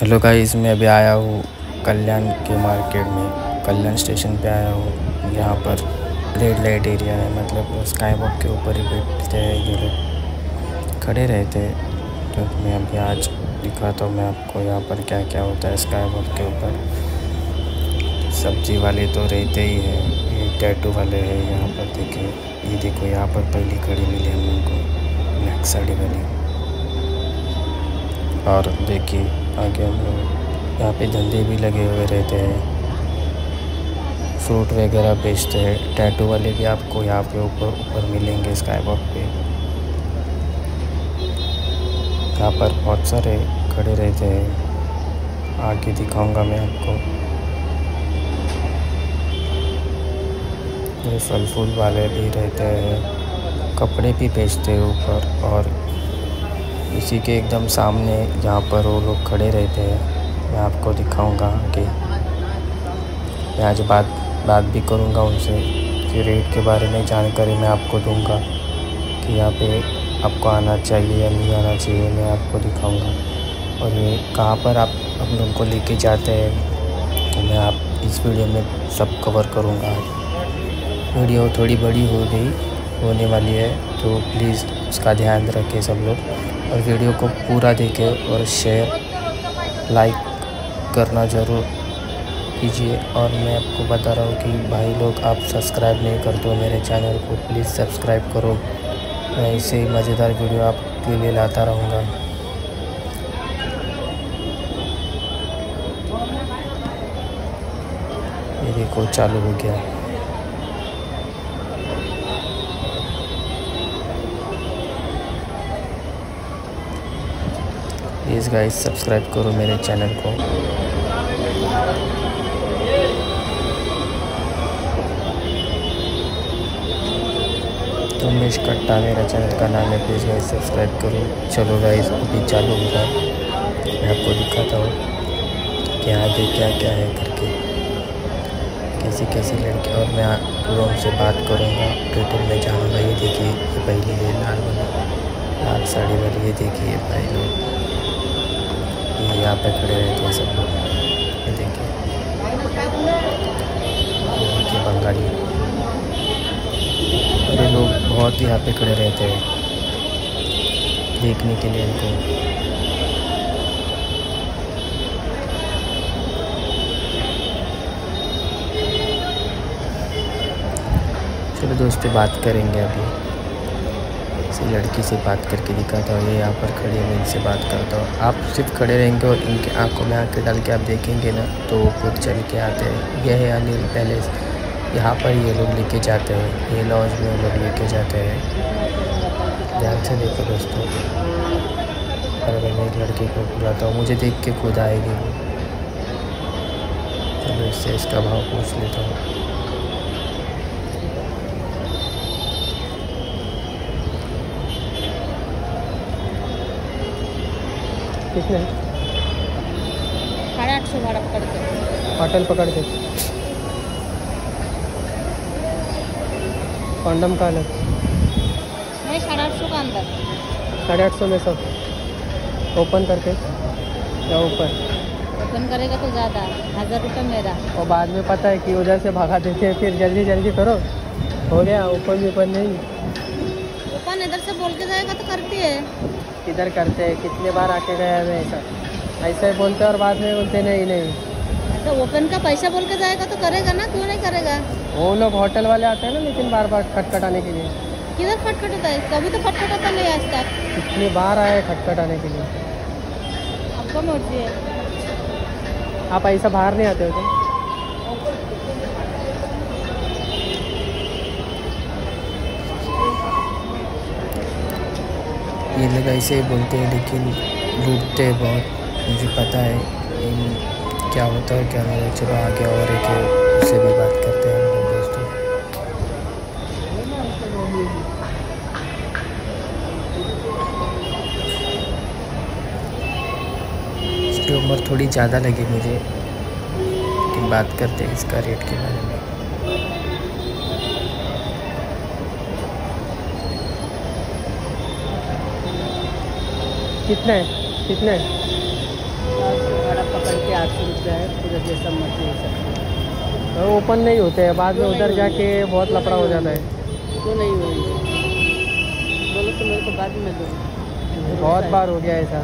Hello guys, मैं अभी आया हूँ कल्याण के मार्केट में। कल्याण स्टेशन पे आया हूँ। यहाँ पर रेड लाइट एरिया है मतलब स्काई वॉक के ऊपर ही बैठते हैं ये लोग। खड़े रहते हैं। तो मैं अभी आज दिखाता हूँ मैं आपको यहाँ पर क्या क्या होता है स्काई वॉक के ऊपर। सब्ज़ी वाले तो रहते ही हैं, ये टैटू वाले हैं यहाँ पर देखिए। ये देखो, यहाँ पर पहली खड़ी मिली हम लोग को ब्लैक साड़ी वाली। और देखिए आगे हम लोग यहाँ पे धंधे भी लगे हुए रहते हैं। फ्रूट वगैरह बेचते हैं। टैटू वाले भी आपको यहाँ पे ऊपर ऊपर मिलेंगे स्काई वॉक पे। यहाँ पर बहुत सारे खड़े रहते हैं। आगे दिखाऊँगा मैं आपको। ये फल फूल वाले भी रहते हैं। कपड़े भी बेचते हैं ऊपर और इसी के एकदम सामने जहाँ पर वो लोग खड़े रहते हैं मैं आपको दिखाऊँगा कि मैं आज बात बात भी करूँगा उनसे कि रेट के बारे में जानकारी मैं आपको दूँगा कि यहाँ पे आपको आना चाहिए या नहीं आना चाहिए, मैं आपको दिखाऊँगा। और ये कहाँ पर आप, हम लोग को लेके जाते हैं तो मैं आप, इस वीडियो में सब कवर करूँगा। वीडियो थोड़ी बड़ी हो गई, होने वाली है तो प्लीज़ उसका ध्यान रखें सब लोग। और वीडियो को पूरा देखें और शेयर लाइक करना ज़रूर कीजिए। और मैं आपको बता रहा हूँ कि भाई लोग, आप सब्सक्राइब नहीं करते हो मेरे चैनल को प्लीज़ सब्सक्राइब करो। मैं इसे मज़ेदार वीडियो आपके लिए लाता रहूँगा। ये देखो, चालू हो गया। प्लीज़ गाइस सब्सक्राइब करो मेरे चैनल को। उमेश कट्टा मेरा चैनल का नाम है, प्लीज़ गाइस सब्सक्राइब करो। चलो गाइस, अभी चालू होगा मैं आपको दिखाता हूँ कि आगे क्या क्या है करके। कैसी कैसी लड़की और मैं लोगों से बात करूँगा। डिटेल में जानूँगा ये देखिए पहली है, लाल वाली। लाल साड़ी वाली, ये देखिए, भाई लोग। यहाँ पे खड़े रहते हैं सब लोग। ये देखिए बंगाली। ये लोग बहुत यहाँ पे खड़े रहते हैं। देखने के लिए इनको। चलो दोस्तों, बात करेंगे अभी। किसी लड़की से बात करके दिखाता हूँ, ये यहाँ पर खड़ी है, इनसे बात करता हूँ। आप सिर्फ़ खड़े रहेंगे और इनके आँखों में आँखें डाल के आप देखेंगे ना तो वो खुद चल के आते हैं। यह है अनिल पैलेस। यहाँ पर ये लोग लेके जाते हैं, ये लॉज में लोग लेके जाते हैं। ध्यान से देखो दोस्तों। अगर मैं एक लड़के को बुलाता हूँ, मुझे देख के खुद आएगी चलो इससे इसका भाव पूछ लेता हूँ। कितने साढ़े आठ सौ भाड़ा पकड़ के। होटल पकड़ के। कॉन्डम का अलग। नहीं साढ़े आठ सौ का अंदर। साढ़े आठ सौ में सब। ओपन करके। या ऊपर? ओपन करेगा तो ज़्यादा। हज़ार रुपये मेरा। और बाद में पता है कि उधर से भागा देते हैं फिर जल्दी जल्दी करो। हो गया ओपन भी ओपन नहीं। ओपन इधर से बोल के जाएगा तो करती है। किधर करते हैं? कितने बार आके गए हमें ऐसा? ऐसे बोलते और बाद में बोलते नहीं नहीं। तो ओपन का पैसा बोल के जाएगा तो करेगा ना? क्यों नहीं करेगा? वो लोग होटल वाले आते हैं ना लेकिन बार बार खटखटाने के लिए। किधर खटखट होता है? कभी तो खटखटाता नहीं आज तक। कितनी बार आए खटखटाने के लिए? आपको मर्ज़ी है। आप ऐसा बाहर नहीं आते हो क्या? ये लोग ऐसे ही बोलते हैं, लेकिन लूटते हैं बहुत। मुझे पता है क्या होता है क्या नहीं चलो आगे और एक उससे भी बात करते हैं हम दोस्तों। इसकी उम्र थोड़ी ज़्यादा लगी मुझे, लेकिन बात करते हैं इसका रेट के बारे में। कितने कितने जब ये सब मर्ज़ी है? सब ओपन नहीं होते हैं बाद में उधर जाके बहुत लफड़ा हो जाता है। तो नहीं हुई बोलो तो मेरे को बाद में दो। बहुत बार हो गया ऐसा।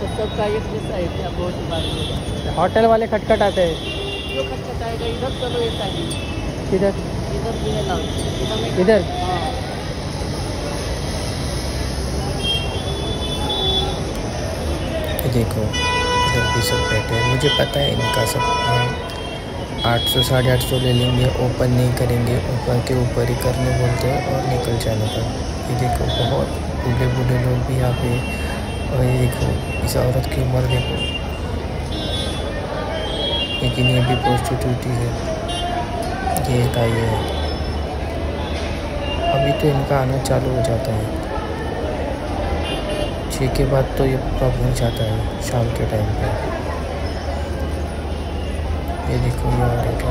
तो सबका एक जैसा है क्या बहुत बार हो गया। होटल वाले खटखट आते हैं। जो खटखटाएगा इधर चलो साइड किधर? इधर है इधर में इधर हाँ ये देखो इधर भी सब बैठे हैं। मुझे पता है इनका सब आठ सौ, साढ़े आठ सौ ले लेंगे, ओपन नहीं करेंगे, ऊपर के ऊपर ही करने बोलते हैं और निकल जाने का ये देखो, बहुत बूढ़े बूढ़े लोग भी यहाँ पे, और ये देखो, इस औरत की उम्र देखो। लेकिन ये भी प्रोस्टिट्यूट ही है। ये का ये है। अभी तो इनका आना चालू हो जाता है। छः के बाद तो ये पूरा भर जाता है शाम के टाइम पे। ये देखो ये और एक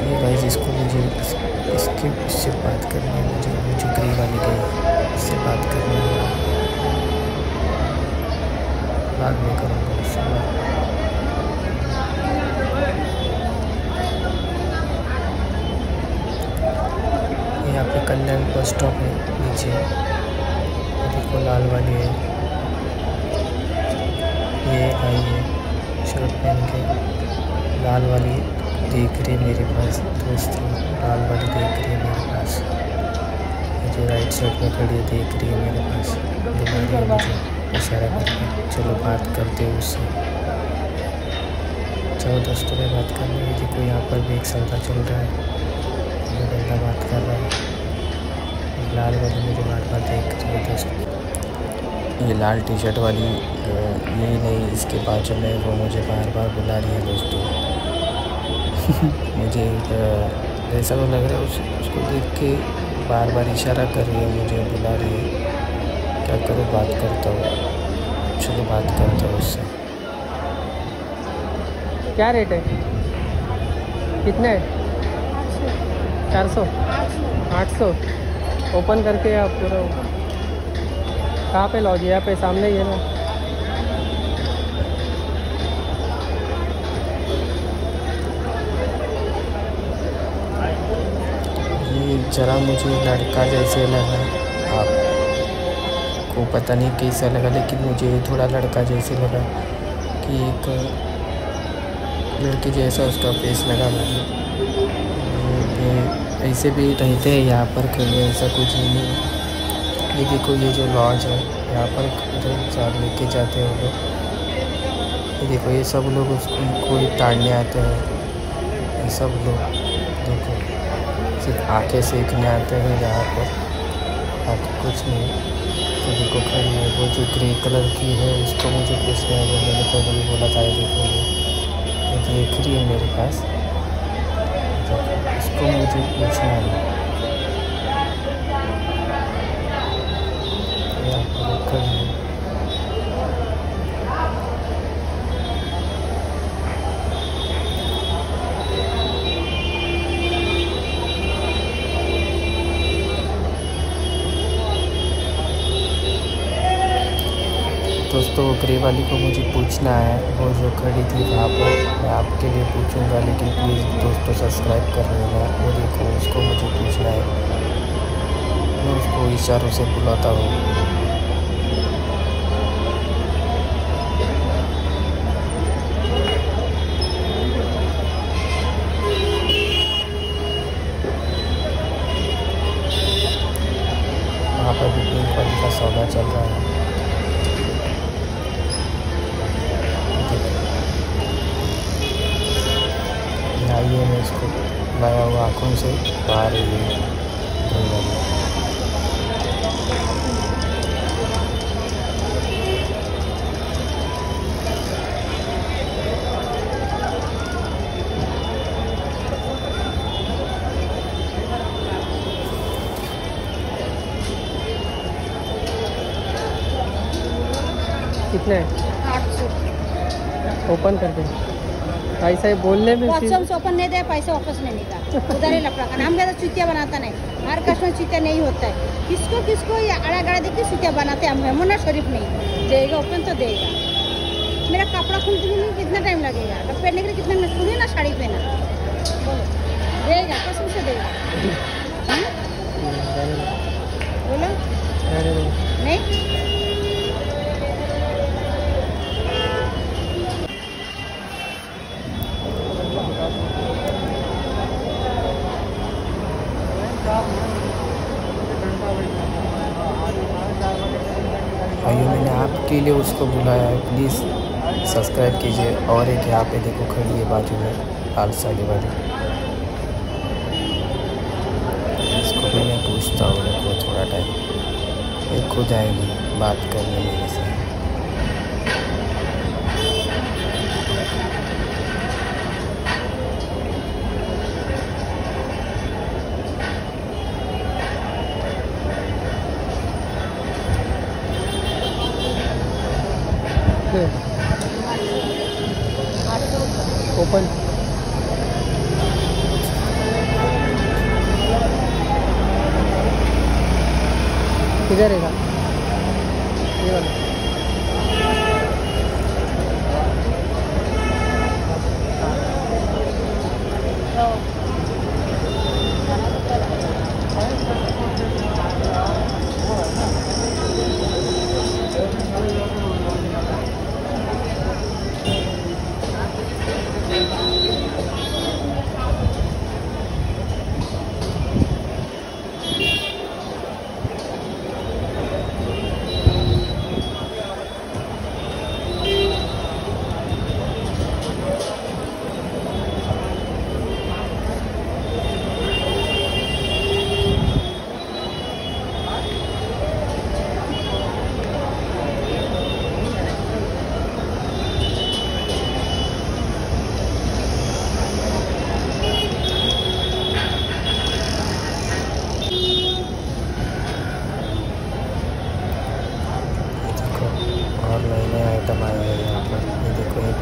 ये गाइस इसको मुझे इस, इसके इससे बात करनी है मुझे मुझे ग्री वाली गई इससे बात करनी है। बाद में करूँगा उससे बात। यहाँ पे कल्याण बस स्टॉप है नीचे। देखो लाल वाली है। ये आई है, शर्ट पहन के। लाल वाली देख रही है मेरे पास, दोस्त, लाल वाली देख रही है मेरे पास। जो राइट साइड में खड़ी है, देख रही है मेरे पास। इशारा करके। चलो बात करते हैं उससे। चलो दोस्तों, में बात कर रही है। देखो, यहाँ पर भी एक सौदा चल रहा है। बंदा बात कर रहा है। लाल वाली मुझे बार बार देख रही है दोस्तों ये लाल टी शर्ट वाली ये नहीं इसके बाद जो में वो मुझे बार बार बुला रही है दोस्तों। मुझे ऐसा तो लग रहा है उस, उसको देख के बार बार इशारा कर रही है मुझे बुला रही है। क्या करो बात करता हूँ। चलो बात करता हूँ उससे। क्या रेट है? कितने? है चार सौ। आठ सौ? ओपन करके आप पूरा कहाँ पे लॉज यहाँ पे सामने ही है ना। ये जरा मुझे लड़का जैसे लगा। आपको पता नहीं कैसा लगा, लेकिन मुझे थोड़ा लड़का जैसे लगा कि एक लड़के जैसा उसका फेस लगा मुझे। ऐसे भी रहते हैं यहाँ पर कहीं ऐसा कुछ ही नहीं। है। ये देखो, ये जो लॉज है, यहाँ पर चार लेके जाते हैं लोग। ये देखो, ये सब लोग उसको ताड़ने आते हैं। ये सब लोग, देखो, सिर्फ़ आँखें सेकने आते हैं यहाँ पर। बाकी कुछ नहीं। तो देखो, खड़ी है वो जो ग्रे कलर की है, उसको मुझे पूछना है, वो मैंने पहले भी बोला था देखो, ये देख रही है मेरे पास। देखो, इसको मुझे पूछना वो ग्रे वाली को मुझे पूछना है वो जो खड़ी थी वहाँ पर, मैं आपके लिए पूछूँगा, लेकिन प्लीज़ दोस्तों सब्सक्राइब कर लेना वो देखो उसको मुझे पूछना है। मैं उसको इशारों से बुलाता हूँ। कितने है ओपन करके ऐसा ही बोलने में व्हाट्सएप फिर ओपन नहीं दे पैसे वापस नहीं मिलता उधर ही लफड़ा खाना हम ज़्यादा चुतिया बनाता नहीं। हर कस्टमर चुतिया नहीं होता है। किसको किसको ये अड़ा गड़ा देख के चुतिया बनाते हैं हम? यमुना शरीफ नहीं। देगा ओपन तो देगा। मेरा कपड़ा खुलने में कितना टाइम लगेगा? तो पहनने के लिए कितना ना साड़ी पहना। बोलो। देगा कसम से देगा। मैंने आपके लिए उसको बुलाया है। प्लीज़ सब्सक्राइब कीजिए। और एक यहाँ पे देखो खड़ी है बाजू में, लाल के वाली। इसको मैं पूछता हूँ थोड़ा टाइम खुद आएगी, बात करने मेरे से किधर है? ये वाला।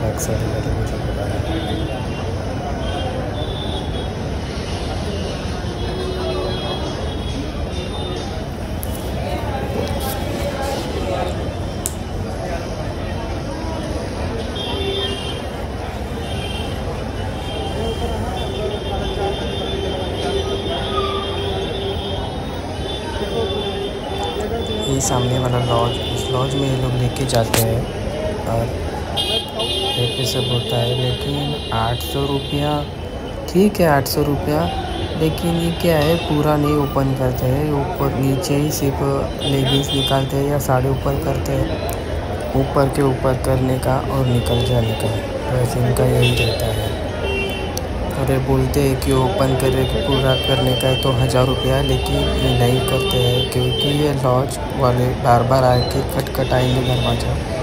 ब्लैक साड़ी वाली मुझे बुलाया ये सामने वाला लॉज इस लॉज में ये लोग लेके जाते हैं, और सब होता है, लेकिन आठ सौ रुपया, ठीक है आठ सौ रुपया, लेकिन ये क्या है, पूरा नहीं ओपन करते हैं ऊपर नीचे ही सिर्फ़ लेगिंग्स निकालते हैं या साड़ी ऊपर करते हैं, ऊपर के ऊपर करने का और निकल जाने का, वैसे इनका यही रहता है। ये बोलते हैं कि ओपन करे, पूरा करने का है तो हज़ार रुपया, लेकिन ये नहीं करते हैं, क्योंकि ये लॉज वाले बार बार आके खटखटाएँगे दरवाज़ा।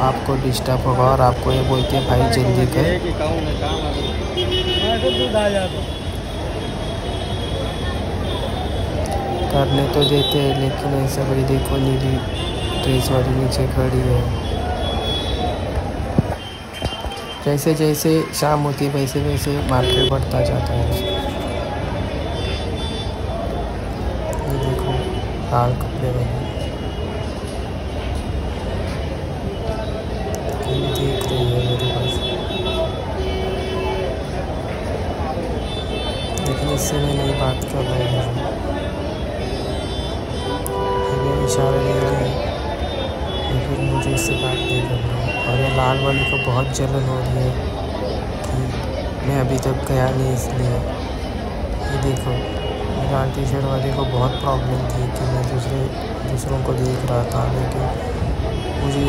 आपको डिस्टर्ब होगा और आपको ये बोलते भाई, जल्दी कर। करने तो देते हैं, लेकिन ऐसा बड़ी देखो, नीली ड्रेस वाली नीचे खड़ी है। जैसे जैसे शाम होती है, वैसे वैसे मार्केट बढ़ता जाता है। ये देखो, लाल कपड़े वाली। इससे मैं नहीं बात कर रही हूँ। ये इशारा दे रही है। लेकिन मुझे इससे बात नहीं करना है। और ये लाल वाले को बहुत जलन हो रही है कि मैं अभी तक गया नहीं, इसलिए। ये देखो ये लाल टी शर्ट वाले को बहुत प्रॉब्लम थी कि मैं दूसरे, दूसरों को देख रहा था, लेकिन मुझे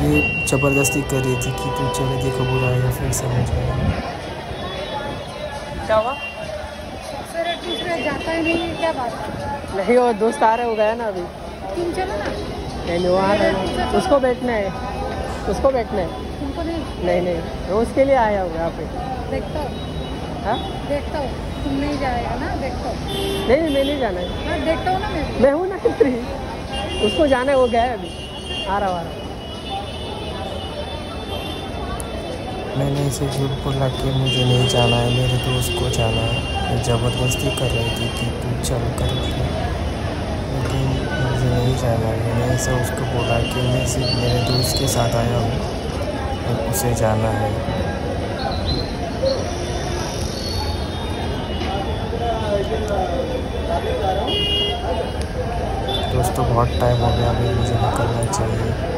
ये ज़बरदस्ती कर रही थी कि तू चले देखो बुलाएगा फिर समझ आएगा क्या हुआ जाता ही नहीं है क्या बात नहीं वो दोस्त आ रहे हो गया ना अभी। तुम चलो ना। नहीं नहीं वो आ रहे हैं। उसको बैठना है। उसको बैठना है। तुमको नहीं? नहीं नहीं वो उसके लिए आया हूँ यहाँ पे। देखता हो। हाँ? देखता हो। तुम नहीं जाएगा ना? देखता हो। नहीं नहीं मैं नहीं जाना है। हाँ देखता हो ना मैं मैं हूँ ना फ्री उसको जाना है वो गया अभी। आ रहा हूँ, आ रहा। मैंने इसे झूठ बोला कि मुझे नहीं जाना है मेरे दोस्त को जाना है। ज़बरदस्ती कर रही थी कि तू चल कर लेकिन मुझे नहीं जाना मैंने ऐसा उसको बोला कि मैं सिर्फ़ मेरे दोस्त के साथ आया हूँ और उसे जाना है। दोस्तों, बहुत टाइम हो गया, अभी मुझे निकलना चाहिए।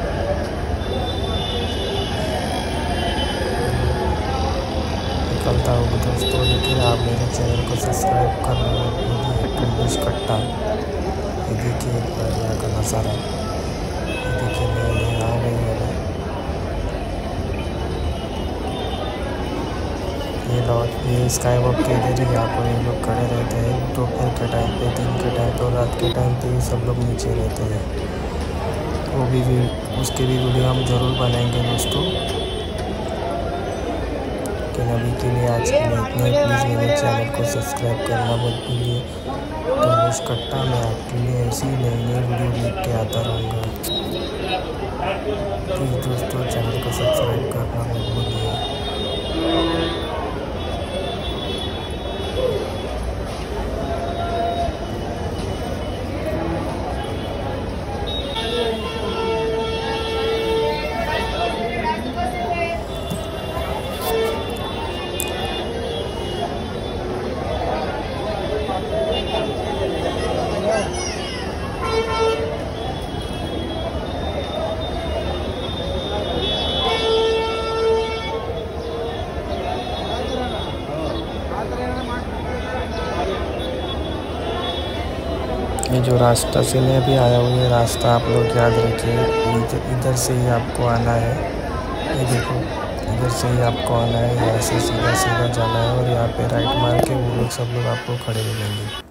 निकलता हूँ दोस्तों लेकिन आप मेरे चैनल को सब्सक्राइब करना टूरिस्ट कट्टा। ये देखिए बार यहाँ का नज़ारा। ये देखिए मैं यहाँ आ गई हूँ ये लॉज ये स्काई वॉक के इधर ही यहाँ पर ये लोग खड़े रहते हैं। दोपहर के टाइम पे दिन के टाइम पे और रात के टाइम पे सब लोग नीचे रहते हैं। वो भी, भी उसके भी वीडियो हम ज़रूर बनाएँगे दोस्तों। लेकिन अभी के लिए आज के लिए इतना प्लीज़ मेरे चैनल को सब्सक्राइब करना मत भूलिए। तो कट्टा में आपके लिए ऐसी नई नई वीडियो लेके के आता रहूँगा। प्लीज़ दोस्तों, चैनल को सब्सक्राइब करना मत भूलिए। जो रास्ता से मैं अभी आया हूँ, ये रास्ता आप लोग याद रखिए। इधर इधर से ही आपको आना है। ये देखो, इधर से ही आपको आना है, यहाँ से सीधा सीधा जाना है और यहाँ पे राइट मार के वो लोग सब लोग आपको खड़े मिलेंगे